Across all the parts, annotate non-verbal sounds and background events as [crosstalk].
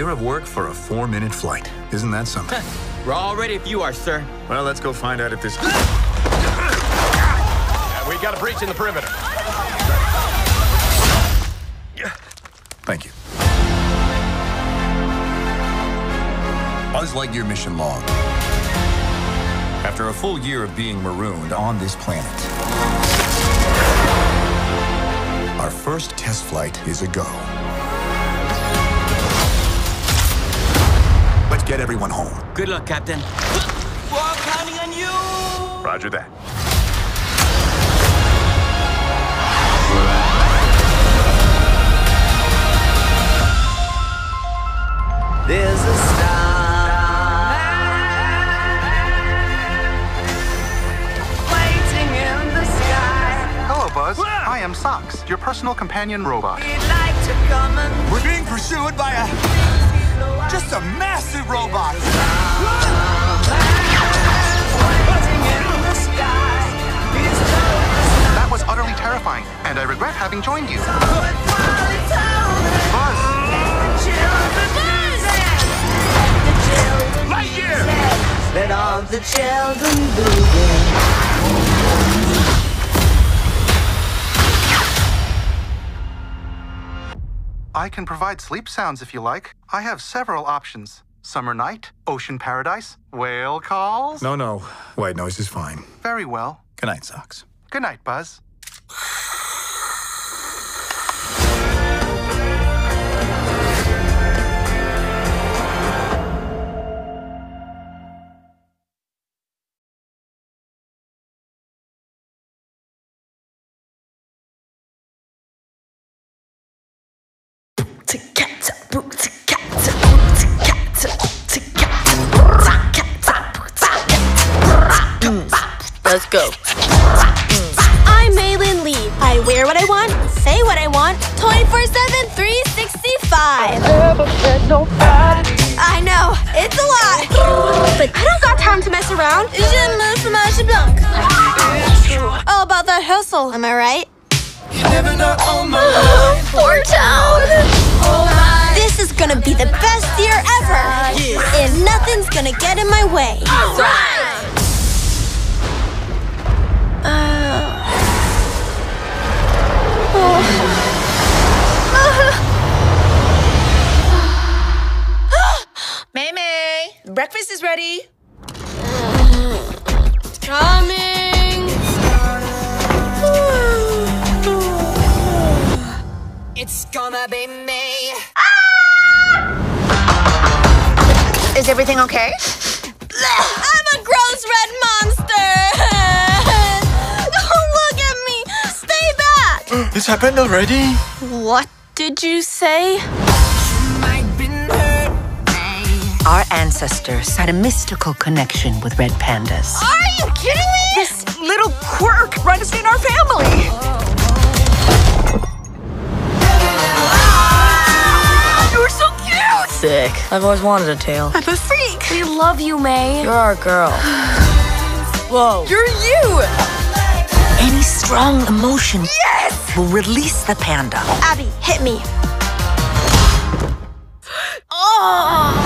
year of work for a four-minute flight. Isn't that something? We're all ready if you are, sir. well, let's go find out if this... We got a breach in the perimeter. Thank you. Buzz Lightyear mission log. After a full year of being marooned on this planet, our first test flight is a go. Get everyone home. Good luck, Captain. We're all counting on you! Roger that. There's a star waiting in the sky. Hello, Buzz. I am Sox, your personal companion robot. We'd like to come and We're being pursued by a just a massive robot. waiting in the sky. He's told That was utterly terrifying, and I regret having joined you. us while it's out. Buzz, The children said, the children Lightyear! Let all the children begin. I can provide sleep sounds if you like. I have several options. Summer night, ocean paradise, whale calls. No, no. White noise is fine. Very well. Good night, Sox. Good night, Buzz. Mm. Let's go. Mm. I'm Meilin Lee. I wear what I want, say what I want, 24 7, 365. I know, it's a lot. But I don't got time to mess around. Je me fromage blanc. All about that hustle, am I right? Poor town. This is gonna be the best year ever. And nothing's gonna get in my way. Mei breakfast is ready. It's Coming. It's gonna be me. Ah! Is everything okay? I'm a gross red monster. Don't [laughs] look at me. Stay back. This happened already? What did you say? Ancestors had a mystical connection with red pandas. Are you kidding me? This little quirk runs in our family. Ah, You're so cute. Sick. I've always wanted a tail. I'm a freak. We love you, Mei. You're our girl. [sighs] Whoa. You're you. Any strong emotion Yes. will release the panda. Abby, hit me. [gasps] Oh.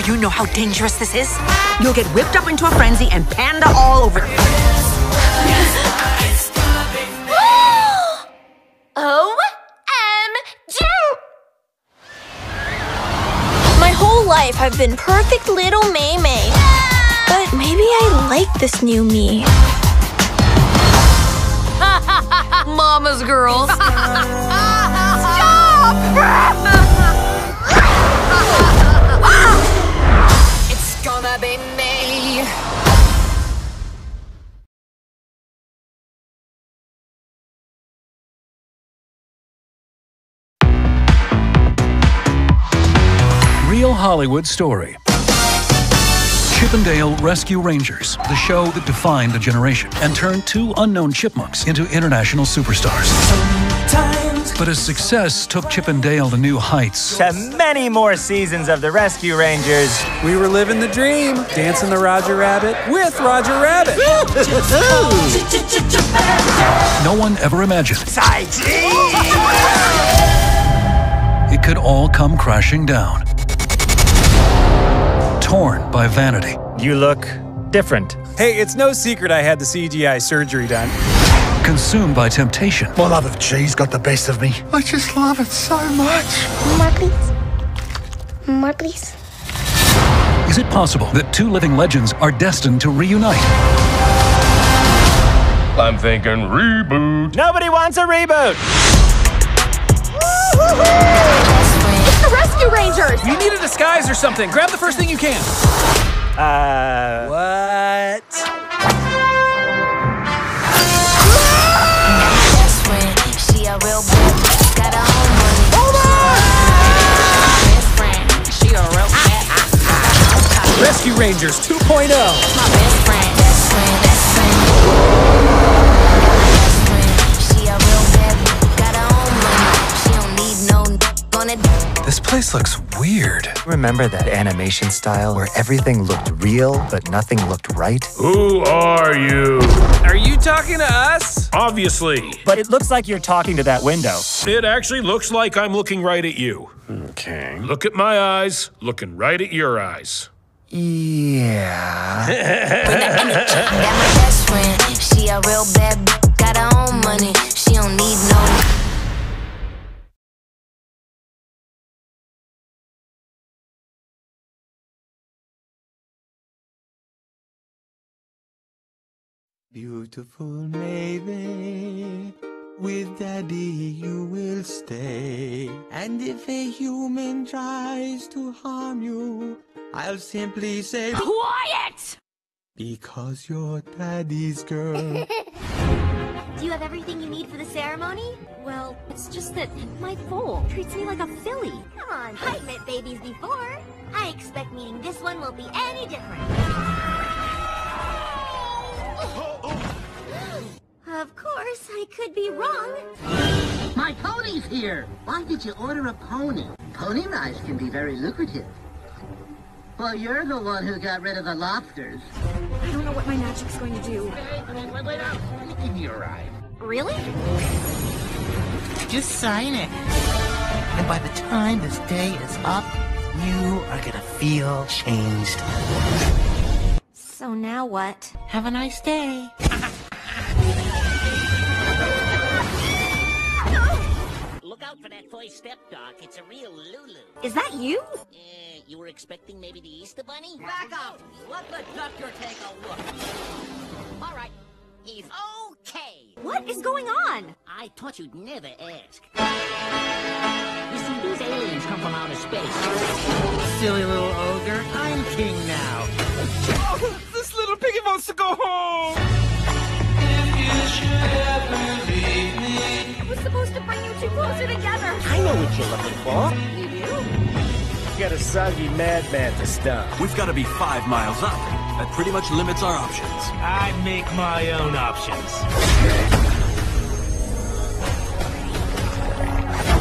Do you know how dangerous this is? You'll get whipped up into a frenzy and panda all over. [gasps] OMG! My whole life I've been perfect little Mei Mei. But maybe I like this new me. [laughs] Mama's girl. it's [laughs] [laughs] gonna be me. Real Hollywood story. Chip 'n Dale Rescue Rangers, the show that defined a generation and turned two unknown chipmunks into international superstars. But his success took Chip 'n Dale to new heights, To many more seasons of the Rescue Rangers. We were living the dream, dancing the Roger Rabbit with Roger Rabbit. [laughs] no one ever imagined it could all come crashing down. Torn by vanity. You look different. Hey, it's no secret I had the CGI surgery done. Consumed by temptation. My love of cheese got the best of me. I just love it so much. More, please. More, please. Is it possible that two living legends are destined to reunite? I'm thinking reboot. Nobody wants a reboot. It's the Rescue Rangers! You need a disguise or something. Grab the first thing you can. Uh. What? On it. This place looks weird. Remember that animation style where everything looked real but nothing looked right? Who are you? Are you talking to us? Obviously. But it looks like you're talking to that window. It actually looks like I'm looking right at you. Okay. Look at my eyes, looking right at your eyes. Yeah. [laughs] Got my best friend, she a real bad bitch, got her own money. She don't need no. Beautiful Maven, with Daddy you will stay. And if a human tries to harm you, I'll simply say, [laughs] Quiet! Because you're Daddy's girl. [laughs] Do you have everything you need for the ceremony? Well, it's just that my foal treats me like a filly. Come on, I've met babies before. I expect meeting this one won't be any different. Could be wrong. My pony's here! Why did you order a pony? Pony rides can be very lucrative. Well, you're the one who got rid of the lobsters. I don't know what my magic's going to do. Wait, wait, wait, wait. Give me your. Really? Just sign it. And by the time this day is up, you are gonna feel changed. So now what? Have a nice day. Look for that toy stepdog. It's a real Lulu. Is that you? Uh, you were expecting maybe the Easter Bunny? Back up! Let the doctor take a look. All right. He's okay. What is going on? I thought you'd never ask. You see, these aliens come from outer space. Silly little ogre. I'm king now. Oh, [laughs] this little piggy wants to go home! Bring you two closer together. I know what you're looking for. You do? Got a soggy madman to stop. We've got to be five miles up. That pretty much limits our options. I make my own options.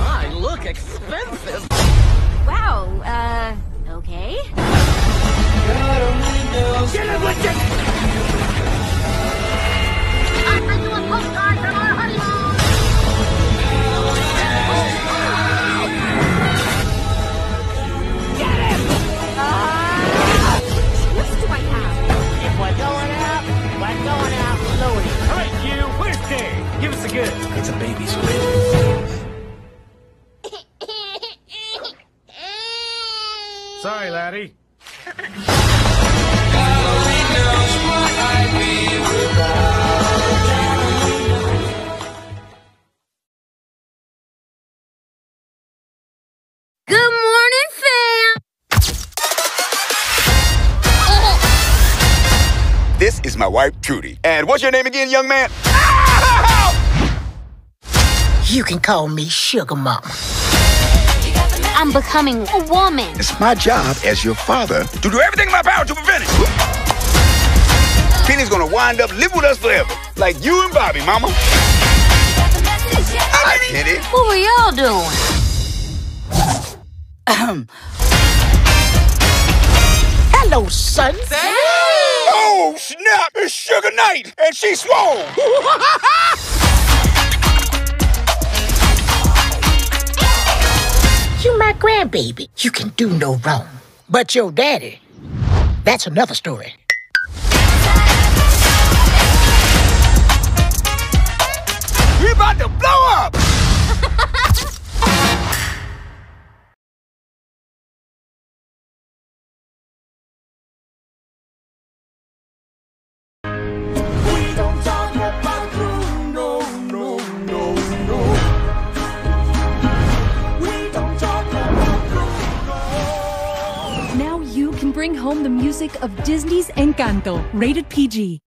I look expensive! Wow, uh, okay. Get it with wife, Trudy. And what's your name again, young man? [laughs] You can call me Suga Mama. I'm becoming a woman. It's my job as your father to do everything in my power to prevent it. Penny's gonna wind up living with us forever, like you and Bobby, Mama. Hi, Penny. What were y'all doing? Hello, son. Oh, snap! It's Sugar Knight, and she's swole. [laughs] You my grandbaby. You can do no wrong. But your daddy, that's another story. We about to blow bring home the music of Disney's Encanto, rated PG.